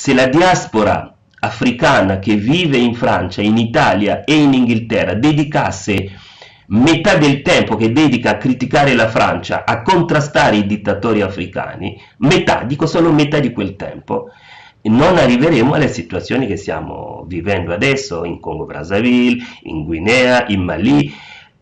Se la diaspora africana che vive in Francia, in Italia e in Inghilterra dedicasse metà del tempo che dedica a criticare la Francia, a contrastare i dittatori africani, metà, dico solo metà di quel tempo, non arriveremo alle situazioni che stiamo vivendo adesso in Congo Brazzaville, in Guinea, in Mali.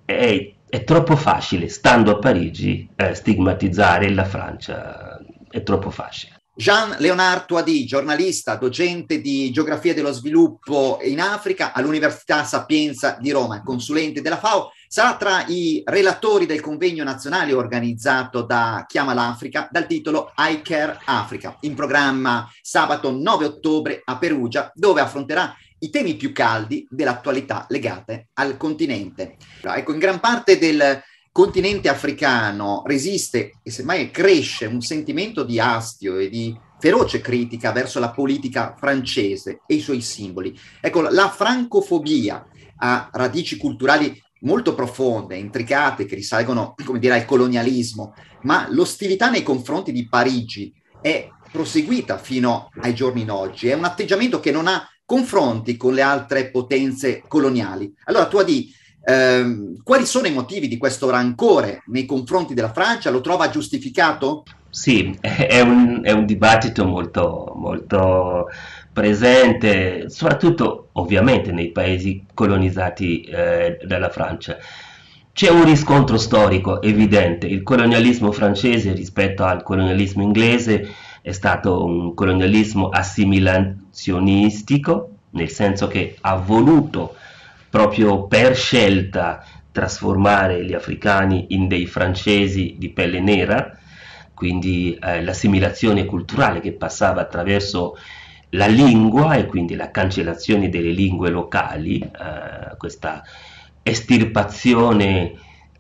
È, è troppo facile, stando a Parigi, eh, stigmatizzare la Francia. È troppo facile. Jean Leonard Toadi, giornalista, docente di geografia dello sviluppo in Africa all'Università Sapienza di Roma, consulente della FAO, sarà tra i relatori del convegno nazionale organizzato da Chiama l'Africa dal titolo I Care Africa, in programma sabato 9 ottobre a Perugia, dove affronterà i temi più caldi dell'attualità legate al continente. Ecco, in gran parte del continente africano resiste e semmai cresce un sentimento di astio e di feroce critica verso la politica francese e i suoi simboli. Ecco, la francofobia ha radici culturali molto profonde, intricate, che risalgono, come dire, al colonialismo, ma l'ostilità nei confronti di Parigi è proseguita fino ai giorni d'oggi. È un atteggiamento che non ha confronti con le altre potenze coloniali. Allora, tu Adi, eh, quali sono i motivi di questo rancore nei confronti della Francia? Lo trova giustificato? Sì, è un, è un dibattito molto, molto presente, soprattutto ovviamente nei paesi colonizzati eh, dalla Francia. C'è un riscontro storico evidente, il colonialismo francese rispetto al colonialismo inglese è stato un colonialismo assimilationistico, nel senso che ha voluto proprio per scelta trasformare gli africani in dei francesi di pelle nera, quindi eh, l'assimilazione culturale che passava attraverso la lingua e quindi la cancellazione delle lingue locali, eh, questa estirpazione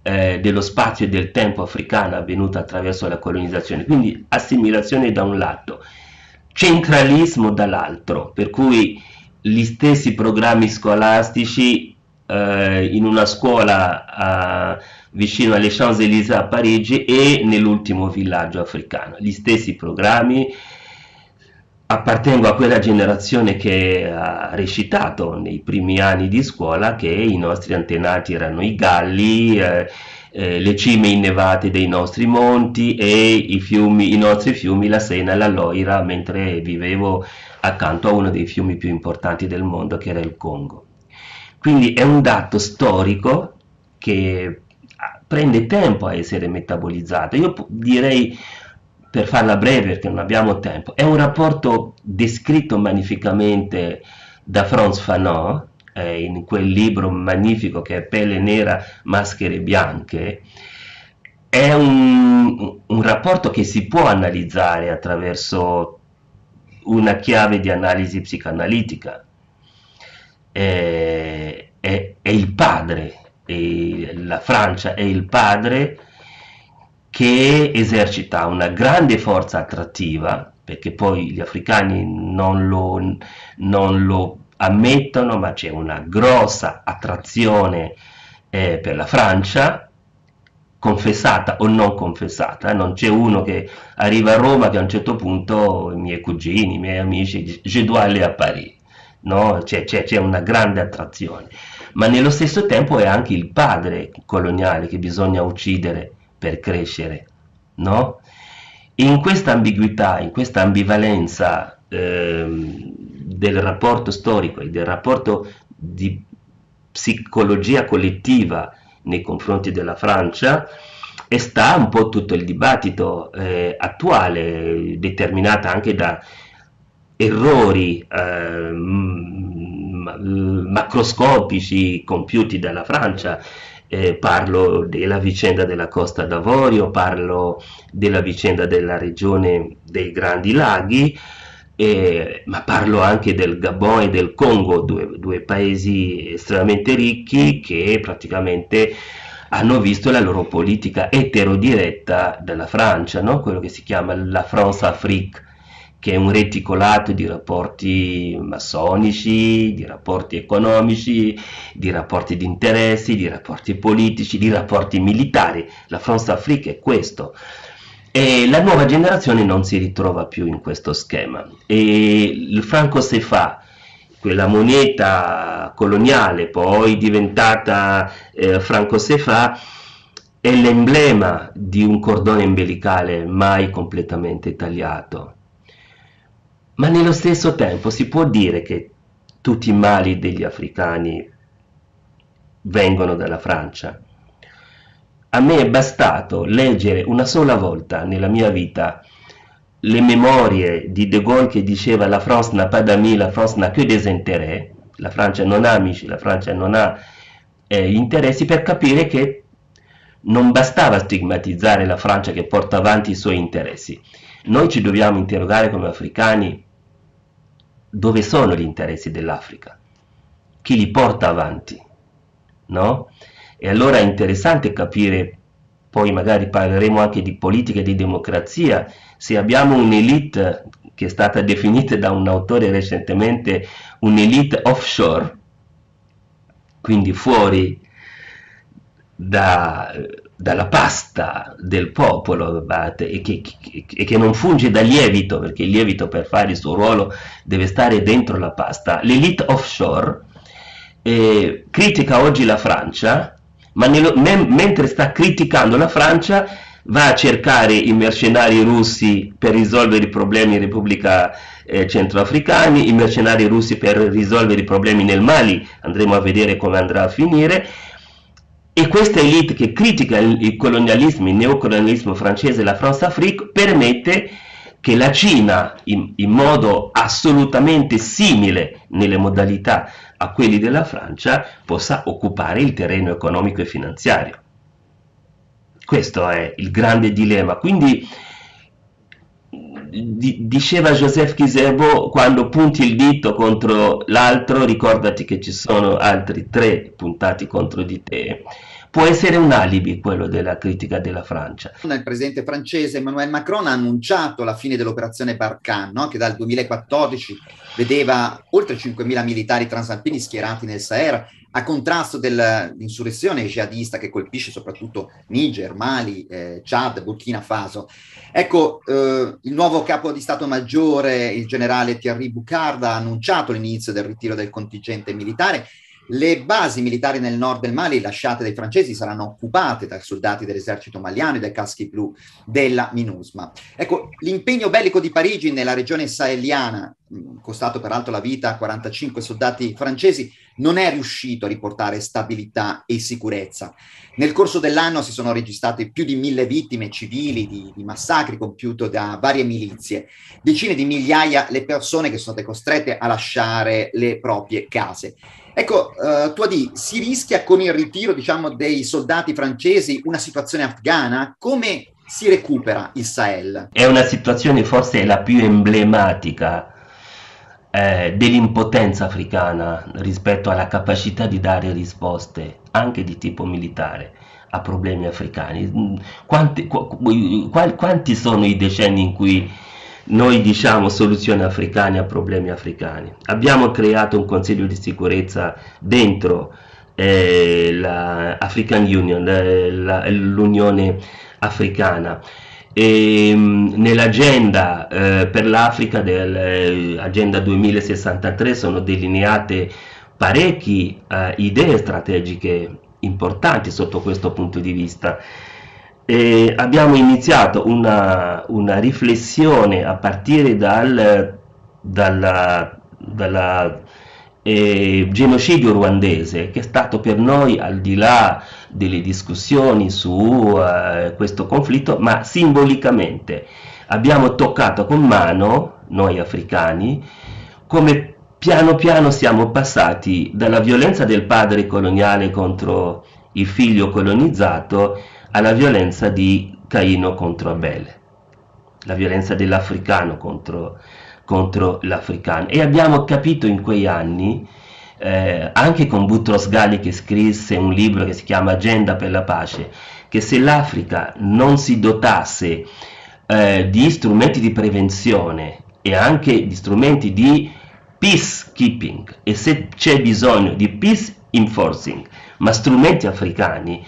eh, dello spazio e del tempo africano avvenuta attraverso la colonizzazione, quindi assimilazione da un lato, centralismo dall'altro, per cui gli stessi programmi scolastici eh, in una scuola eh, vicino alle Champs-Élysées a Parigi e nell'ultimo villaggio africano. Gli stessi programmi appartengo a quella generazione che ha recitato nei primi anni di scuola che i nostri antenati erano i galli, eh, eh, le cime innevate dei nostri monti e i, fiumi, i nostri fiumi, la Sena e la Loira, mentre vivevo accanto a uno dei fiumi più importanti del mondo che era il Congo. Quindi è un dato storico che prende tempo a essere metabolizzato. Io direi, per farla breve perché non abbiamo tempo, è un rapporto descritto magnificamente da Franz Fanon eh, in quel libro magnifico che è Pelle nera, maschere bianche. È un, un rapporto che si può analizzare attraverso una chiave di analisi psicoanalitica. È, è, è il padre, è, la Francia è il padre che esercita una grande forza attrattiva, perché poi gli africani non lo, non lo ammettono, ma c'è una grossa attrazione eh, per la Francia, confessata o non confessata, non c'è uno che arriva a Roma che a un certo punto i miei cugini, i miei amici, je dois aller à Paris, no? c'è, una grande attrazione, ma nello stesso tempo è anche il padre coloniale che bisogna uccidere per crescere, no? In questa ambiguità, in questa ambivalenza eh, del rapporto storico e del rapporto di psicologia collettiva nei confronti della Francia e sta un po' tutto il dibattito eh, attuale, determinato anche da errori eh, macroscopici compiuti dalla Francia. Eh, parlo della vicenda della Costa d'Avorio, parlo della vicenda della regione dei Grandi Laghi, eh, ma parlo anche del Gabon e del Congo, due, due paesi estremamente ricchi che praticamente hanno visto la loro politica eterodiretta dalla Francia, no? quello che si chiama la France-Afrique, che è un reticolato di rapporti massonici, di rapporti economici, di rapporti di interessi, di rapporti politici, di rapporti militari. La France-Afrique è questo. E la nuova generazione non si ritrova più in questo schema. E il franco CFA, quella moneta coloniale, poi diventata eh, franco CFA, è l'emblema di un cordone umbilicale mai completamente tagliato. Ma nello stesso tempo si può dire che tutti i mali degli africani vengono dalla Francia. A me è bastato leggere una sola volta nella mia vita le memorie di De Gaulle che diceva la France n'a pas d'amis, la France n'a que des intérêts, la Francia non ha amici, la Francia non ha eh, interessi, per capire che non bastava stigmatizzare la Francia che porta avanti i suoi interessi. Noi ci dobbiamo interrogare come africani dove sono gli interessi dell'Africa, chi li porta avanti, no? E allora è interessante capire, poi magari parleremo anche di politica e di democrazia, se abbiamo un'elite che è stata definita da un autore recentemente un'elite offshore, quindi fuori da, dalla pasta del popolo e che, che, che, non funge da lievito, perché il lievito per fare il suo ruolo deve stare dentro la pasta. L'elite offshore eh, critica oggi la Francia, ma nello, me, mentre sta criticando la Francia va a cercare i mercenari russi per risolvere i problemi in Repubblica eh, Centroafricani, i mercenari russi per risolvere i problemi nel Mali, andremo a vedere come andrà a finire, e questa elite che critica il colonialismo, il neocolonialismo francese e la France-Afrique permette che la Cina, in, in, modo assolutamente simile nelle modalità a quelli della Francia, possa occupare il terreno economico e finanziario. Questo è il grande dilemma. Quindi diceva Joseph Kiserbo quando punti il dito contro l'altro ricordati che ci sono altri tre puntati contro di te può essere un alibi quello della critica della Francia. Il presidente francese Emmanuel Macron ha annunciato la fine dell'operazione Barkhane, no? che dal 2014 vedeva oltre 5.000 militari transalpini schierati nel Sahara a contrasto dell'insurrezione jihadista che colpisce soprattutto Niger, Mali, eh, Chad, Burkina Faso. Ecco, eh, il nuovo capo di Stato Maggiore, il generale Thierry Boucard, ha annunciato l'inizio del ritiro del contingente militare le basi militari nel nord del Mali lasciate dai francesi saranno occupate dai soldati dell'esercito maliano e dai caschi blu della MINUSMA. Ecco, l'impegno bellico di Parigi nella regione saheliana, costato peraltro la vita a 45 soldati francesi, non è riuscito a riportare stabilità e sicurezza. Nel corso dell'anno si sono registrate più di mille vittime civili di, di massacri compiuti da varie milizie, decine di migliaia le persone che sono state costrette a lasciare le proprie case. Ecco, uh, tu si rischia con il ritiro, diciamo, dei soldati francesi una situazione afghana? Come si recupera il Sahel? È una situazione forse la più emblematica eh, dell'impotenza africana rispetto alla capacità di dare risposte anche di tipo militare a problemi africani. Quanti, qu- quanti sono i decenni in cui noi diciamo soluzioni africane a problemi africani. Abbiamo creato un Consiglio di sicurezza dentro eh, l'African Union, la, l'Unione Africana. Ehm, nell'agenda eh, per l'Africa dell'agenda 2063 sono delineate parecchie eh, idee strategiche importanti sotto questo punto di vista. E abbiamo iniziato una, una, riflessione a partire dal, dalla, dalla eh, genocidio ruandese che è stato per noi al di là delle discussioni su eh, questo conflitto, ma simbolicamente abbiamo toccato con mano, noi africani, come piano piano siamo passati dalla violenza del padre coloniale contro il figlio colonizzato alla violenza di Caino contro Abele, la violenza dell'africano contro, contro l'africano. E abbiamo capito in quei anni, eh, anche con Boutros Ghali che scrisse un libro che si chiama Agenda per la pace, che se l'Africa non si dotasse eh, di strumenti di prevenzione e anche di strumenti di peacekeeping e se c'è bisogno di peace enforcing, ma strumenti africani,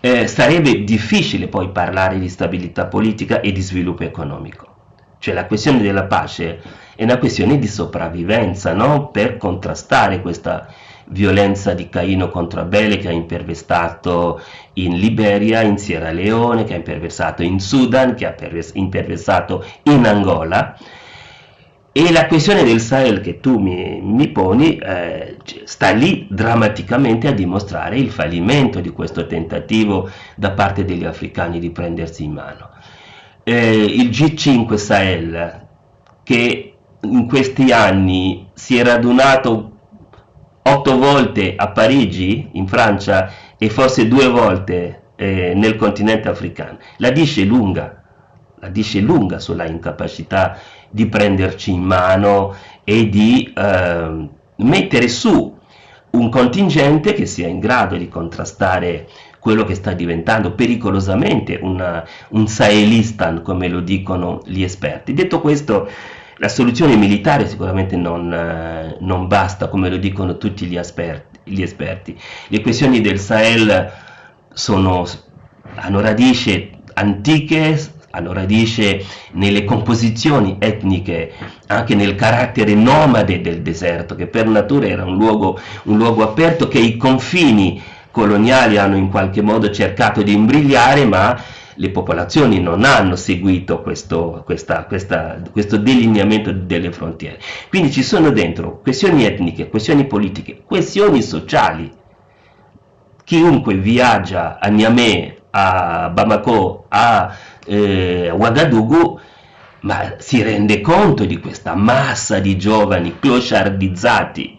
eh, sarebbe difficile poi parlare di stabilità politica e di sviluppo economico. Cioè la questione della pace è una questione di sopravvivenza, no? per contrastare questa violenza di Caino contro Abele che ha imperversato in Liberia, in Sierra Leone, che ha imperversato in Sudan, che ha imperversato in Angola. E la questione del Sahel che tu mi, mi poni eh, sta lì drammaticamente a dimostrare il fallimento di questo tentativo da parte degli africani di prendersi in mano. Eh, il G5 Sahel, che in questi anni si è radunato otto volte a Parigi, in Francia, e forse due volte eh, nel continente africano, la dice lunga, la dice lunga sulla incapacità di prenderci in mano e di eh, mettere su un contingente che sia in grado di contrastare quello che sta diventando pericolosamente una, un Sahelistan, come lo dicono gli esperti. Detto questo, la soluzione militare sicuramente non, eh, non basta, come lo dicono tutti gli esperti, gli esperti. Le questioni del Sahel sono, hanno radici antiche, hanno radice nelle composizioni etniche, anche nel carattere nomade del deserto, che per natura era un luogo, un luogo aperto che i confini coloniali hanno in qualche modo cercato di imbrigliare, ma le popolazioni non hanno seguito questo, questa, questa, questo delineamento delle frontiere. Quindi ci sono dentro questioni etniche, questioni politiche, questioni sociali. Chiunque viaggia a Niamey, a Bamako, a eh, Ouagadougou, ma si rende conto di questa massa di giovani clochardizzati,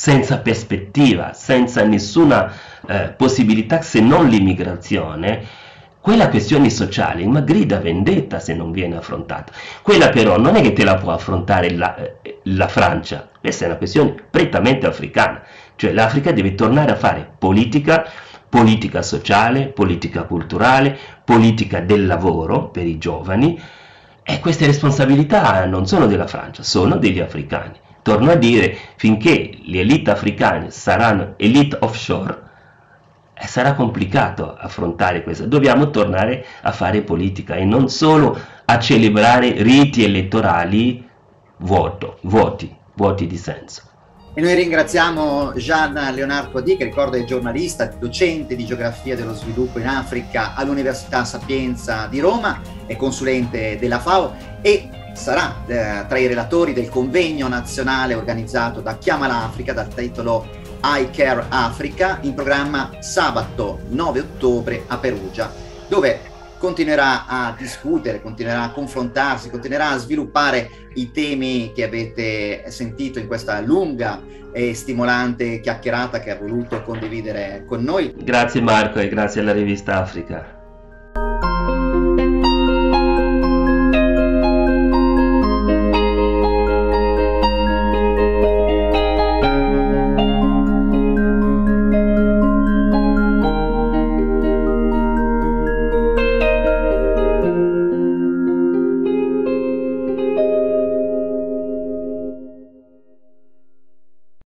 senza prospettiva, senza nessuna eh, possibilità se non l'immigrazione, quella questione sociale ma grida vendetta se non viene affrontata. Quella però non è che te la può affrontare la, eh, la Francia, questa è una questione prettamente africana, cioè l'Africa deve tornare a fare politica, politica sociale, politica culturale, politica del lavoro per i giovani e queste responsabilità non sono della Francia, sono degli africani. Torno a dire, finché le elite africane saranno elite offshore, eh, sarà complicato affrontare questo. Dobbiamo tornare a fare politica e non solo a celebrare riti elettorali vuoto, vuoti, vuoti di senso. E noi ringraziamo Gian Leonardo Adì, che ricordo è giornalista, docente di geografia dello sviluppo in Africa all'Università Sapienza di Roma, è consulente della FAO e sarà eh, tra i relatori del convegno nazionale organizzato da Chiama l'Africa dal titolo I Care Africa in programma sabato 9 ottobre a Perugia, dove continuerà a discutere, continuerà a confrontarsi, continuerà a sviluppare i temi che avete sentito in questa lunga e stimolante chiacchierata che ha voluto condividere con noi. Grazie Marco e grazie alla rivista Africa.